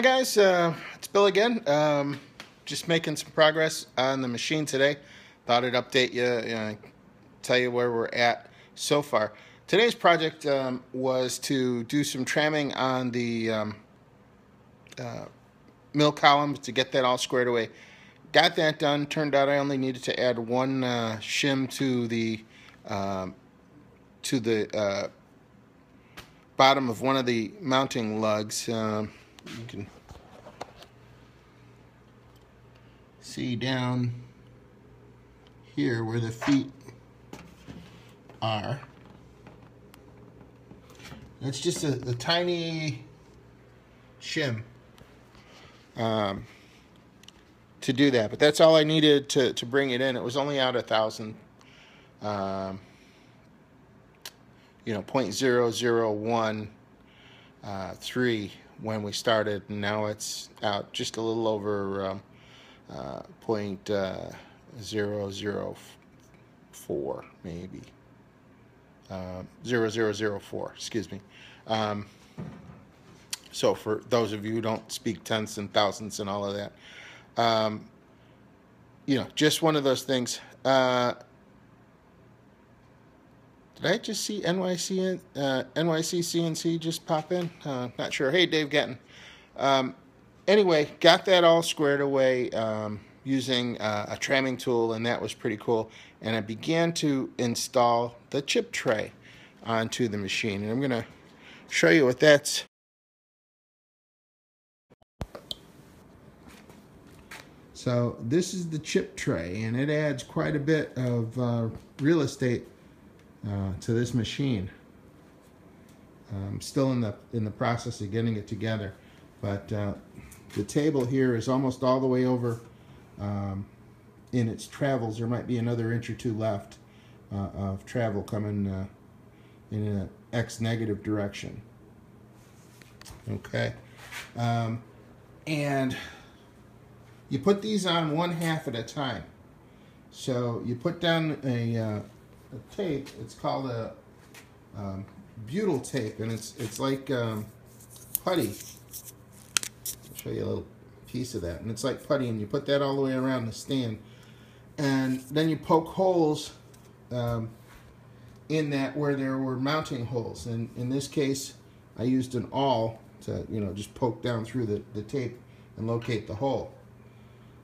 guys, uh, it's Bill again. Um, just making some progress on the machine today. Thought I'd update you, know, tell you where we're at so far. Today's project um, was to do some tramming on the um, uh, mill columns to get that all squared away. Got that done. Turned out I only needed to add one uh, shim to the um, to the uh, bottom of one of the mounting lugs. You can see down here where the feet are. It's just a, a tiny shim um, to do that, but that's all I needed to, to bring it in. It was only out a thousand, um, you know, point zero zero one uh, three when we started, now it's out just a little over um, uh, point uh, zero zero four, maybe uh, zero zero zero four. Excuse me. Um, so for those of you who don't speak tenths and thousandths and all of that, um, you know, just one of those things. Uh, did I just see NYC uh, NYC CNC just pop in? Uh, not sure. Hey, Dave Gettin. Um, anyway, got that all squared away um, using uh, a tramming tool, and that was pretty cool. And I began to install the chip tray onto the machine, and I'm going to show you what that's. So this is the chip tray, and it adds quite a bit of uh, real estate uh, to this machine. I'm still in the in the process of getting it together, but uh, the table here is almost all the way over um, in its travels. There might be another inch or two left uh, of travel coming uh, in an x negative direction. Okay, um, and you put these on one half at a time. So you put down a uh, a tape. It's called a um, butyl tape, and it's it's like um, putty. I'll show you a little piece of that, and it's like putty, and you put that all the way around the stand, and then you poke holes um, in that where there were mounting holes, and in this case, I used an awl to you know just poke down through the, the tape and locate the hole.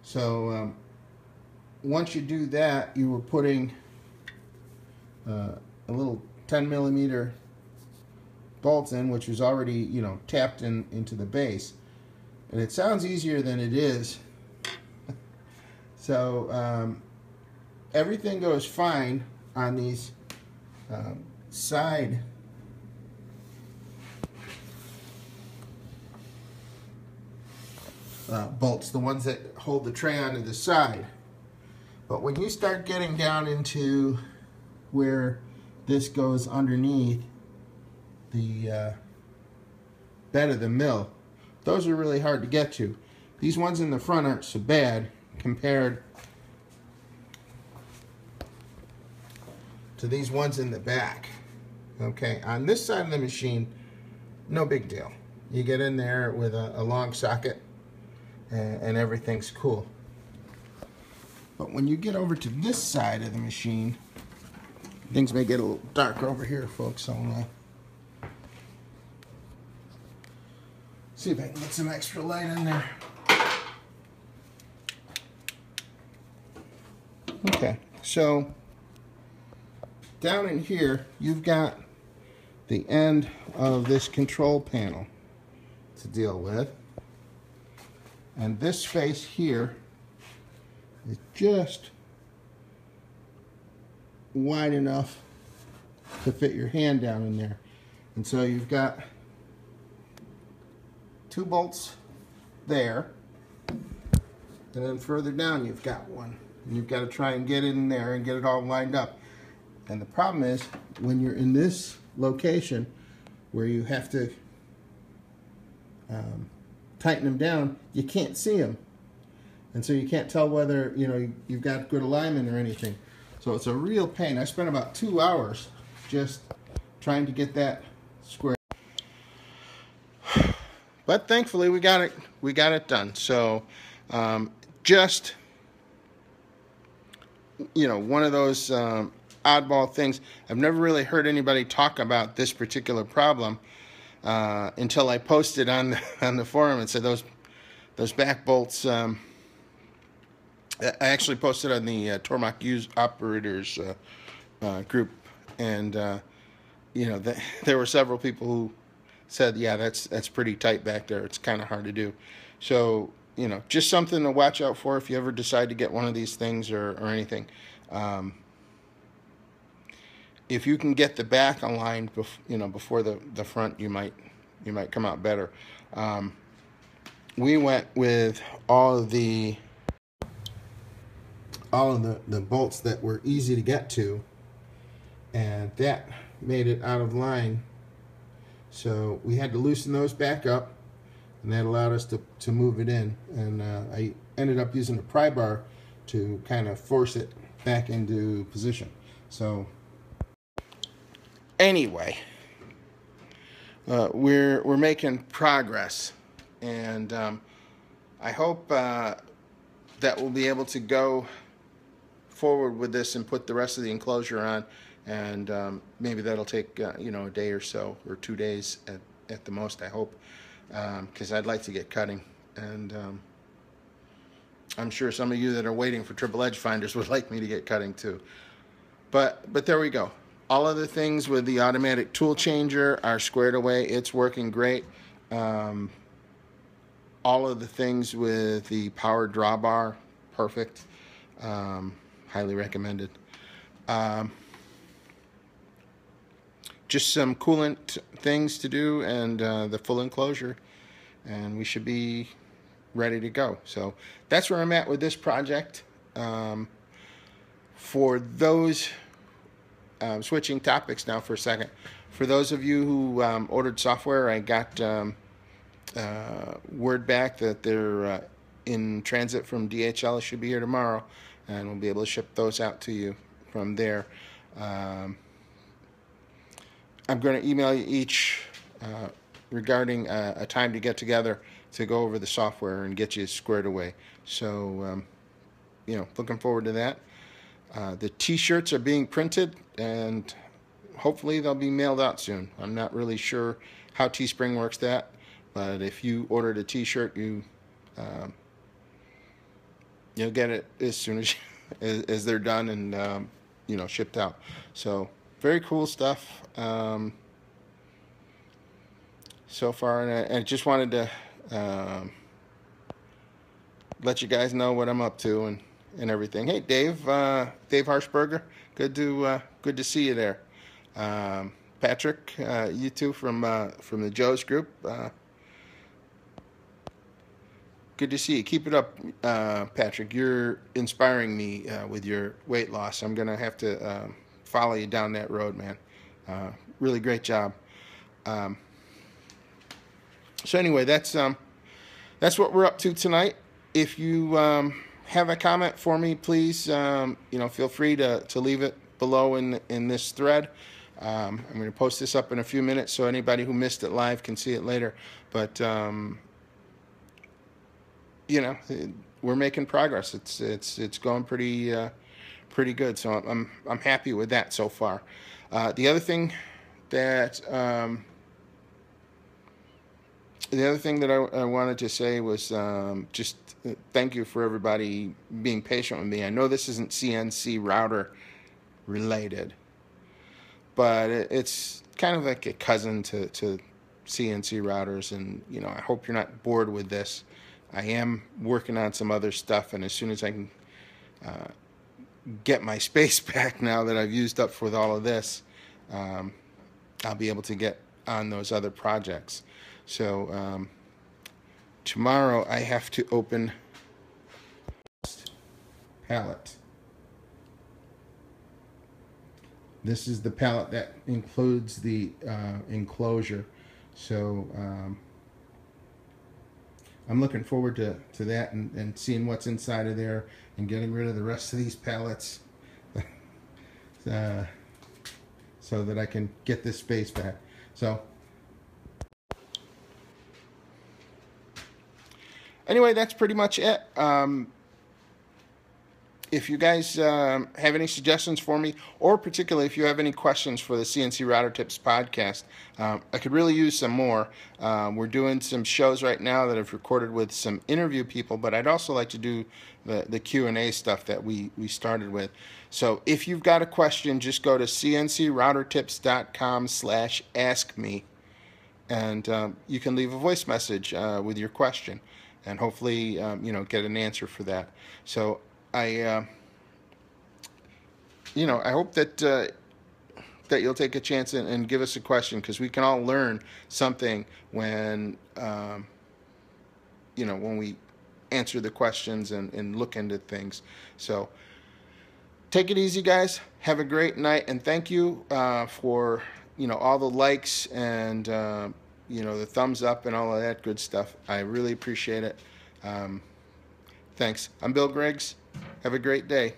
So um, once you do that, you were putting uh, a little 10 millimeter bolts in, which was already, you know, tapped in into the base. And it sounds easier than it is. so um, everything goes fine on these um, side uh, bolts, the ones that hold the tray onto the side. But when you start getting down into where this goes underneath the uh, bed of the mill. Those are really hard to get to. These ones in the front aren't so bad compared to these ones in the back. Okay, on this side of the machine, no big deal. You get in there with a, a long socket and, and everything's cool. But when you get over to this side of the machine, Things may get a little darker over here, folks, so uh, see if I can get some extra light in there. Okay, so down in here, you've got the end of this control panel to deal with. And this space here is just wide enough to fit your hand down in there. And so you've got two bolts there. And then further down you've got one. And you've got to try and get in there and get it all lined up. And the problem is when you're in this location where you have to um, tighten them down, you can't see them. And so you can't tell whether, you know, you've got good alignment or anything. So it's a real pain. I spent about two hours just trying to get that square. but thankfully we got it we got it done. So um, just you know one of those um, oddball things. I've never really heard anybody talk about this particular problem uh, until I posted on the, on the forum and said those those back bolts. Um, I actually posted on the uh, Tormach use operators uh, uh, group, and uh, you know the, there were several people who said, "Yeah, that's that's pretty tight back there. It's kind of hard to do." So you know, just something to watch out for if you ever decide to get one of these things or or anything. Um, if you can get the back aligned, bef- you know, before the, the front, you might you might come out better. Um, we went with all of the of the, the bolts that were easy to get to, and that made it out of line. So we had to loosen those back up, and that allowed us to, to move it in. And uh, I ended up using a pry bar to kind of force it back into position. So anyway, uh, we're we're making progress, and um, I hope uh, that we'll be able to go forward with this and put the rest of the enclosure on, and um, maybe that'll take uh, you know a day or so or two days at at the most. I hope because um, I'd like to get cutting, and um, I'm sure some of you that are waiting for triple edge finders would like me to get cutting too. But but there we go all of the things with the automatic tool changer are squared away. It's working great. Um, all of the things with the power drawbar, perfect. Um, highly recommended. Um, just some coolant things to do and uh, the full enclosure, and we should be ready to go. So that's where I'm at with this project. Um, for those um, switching topics now for a second. For those of you who um, ordered software, I got um, uh, word back that they're uh, in transit from DHL. It should be here tomorrow, and we'll be able to ship those out to you from there. Um, I'm going to email you each uh, regarding a, a, time to get together to go over the software and get you squared away. So, um, you know, looking forward to that. Uh, the T-shirts are being printed, and hopefully they'll be mailed out soon. I'm not really sure how Teespring works that, but if you ordered a T-shirt, you um, you'll get it as soon as as, as, they're done and um, you know shipped out. So very cool stuff um, so far, and I, I just wanted to um, let you guys know what I'm up to and and everything. Hey, Dave, uh, Dave Harshberger, good to uh, good to see you there. Um, Patrick, uh, you too from uh, from the Joe's group. Uh, good to see you. Keep it up, uh, Patrick. You're inspiring me with your weight loss. I'm gonna have to um, follow you down that road, man. really great job. Um, so anyway, that's um, that's what we're up to tonight. If you um, have a comment for me, please, um, you know, feel free to, to leave it below in, in this thread. Um, I'm going to post this up in a few minutes so anybody who missed it live can see it later. But, you know, we're making progress. It's, it's, it's going pretty, uh, pretty good. So I'm, I'm happy with that so far. Uh, the other thing that, um, the other thing that I, I wanted to say was um, just uh, thank you for everybody being patient with me. I know this isn't CNC router related, but it, it's kind of like a cousin to, to CNC routers. And, you know, I hope you're not bored with this. I am working on some other stuff, and as soon as I can uh, get my space back now that I've used up with all of this, um, I'll be able to get on those other projects. So um, tomorrow I have to open pallet. This is the pallet that includes the uh, enclosure. So um, I'm looking forward to, to that and, and seeing what's inside of there and getting rid of the rest of these pallets uh, so that I can get this space back. So anyway, that's pretty much it. Um, if you guys um, have any suggestions for me, or particularly if you have any questions for the CNC Router Tips podcast, um, I could really use some more. Um, we're doing some shows right now that I've recorded with some interview people, but I'd also like to do the, the Q&A stuff that we, we started with. So if you've got a question, just go to cncroutertips.com slash ask me, and um, you can leave a voice message uh, with your question, and hopefully, um, you know, get an answer for that. So I, uh, you know, I hope that uh, that you'll take a chance and, and give us a question because we can all learn something when, um, you know, when we answer the questions and, and look into things. So take it easy, guys. Have a great night, and thank you uh, for you know all the likes and uh, you know the thumbs up and all of that good stuff. I really appreciate it. Um, thanks. I'm Bill Griggs. Have a great day.